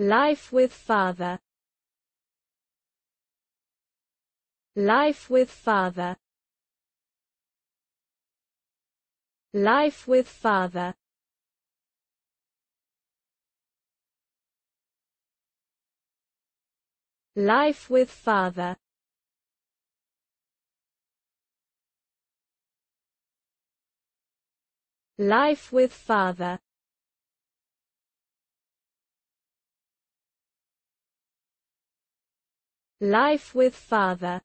Life with Father. Life with Father. Life with Father. Life with Father. Life with Father Life with Father